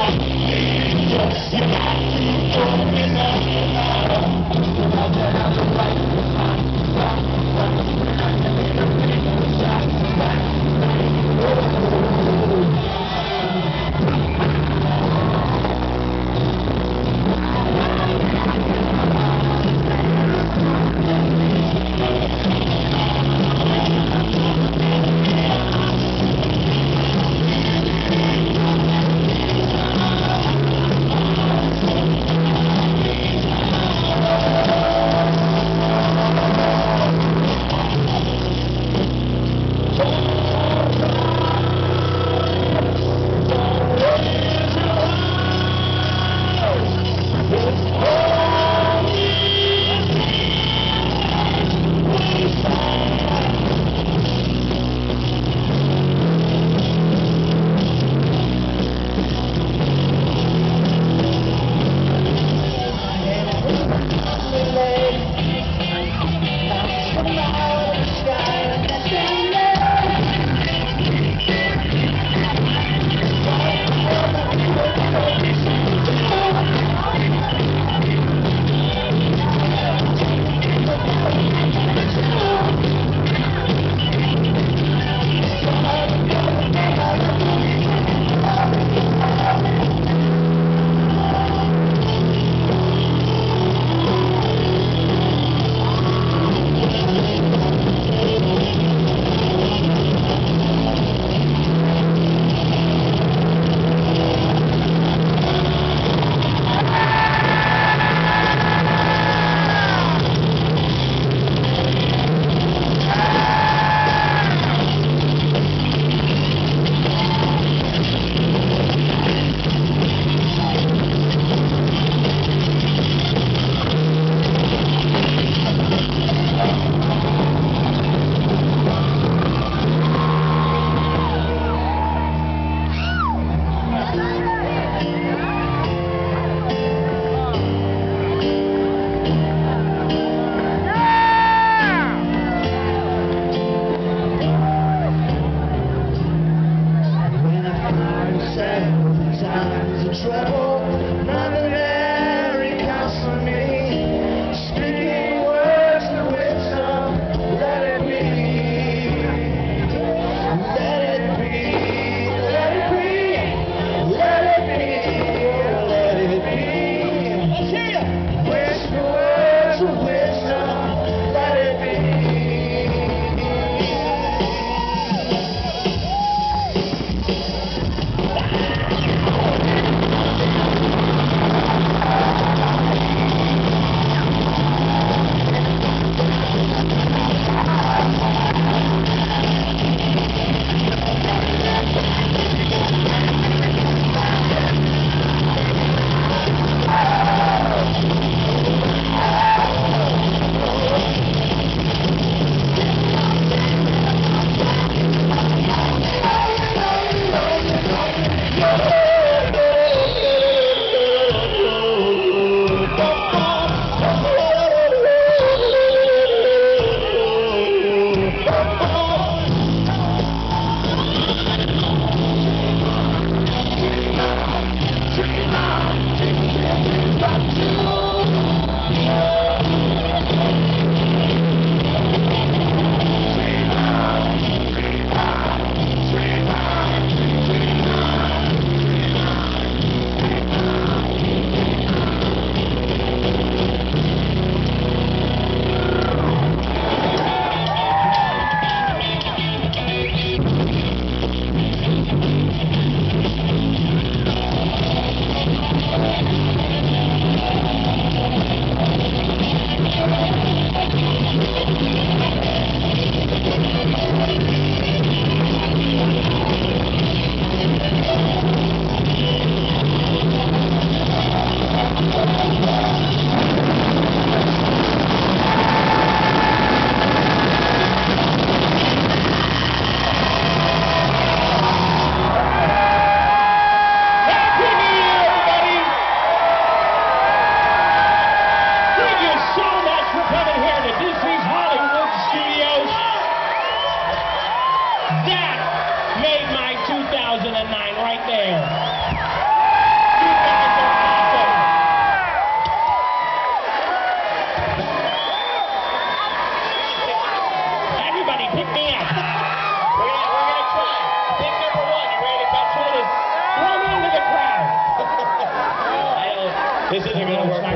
Yes, you. have to open up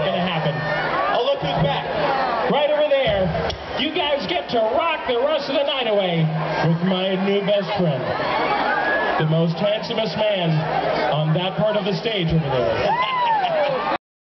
is going to happen. Oh, look who's back. Right over there. You guys get to rock the rest of the night away with my new best friend. The most handsomest man on that part of the stage over there.